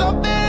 something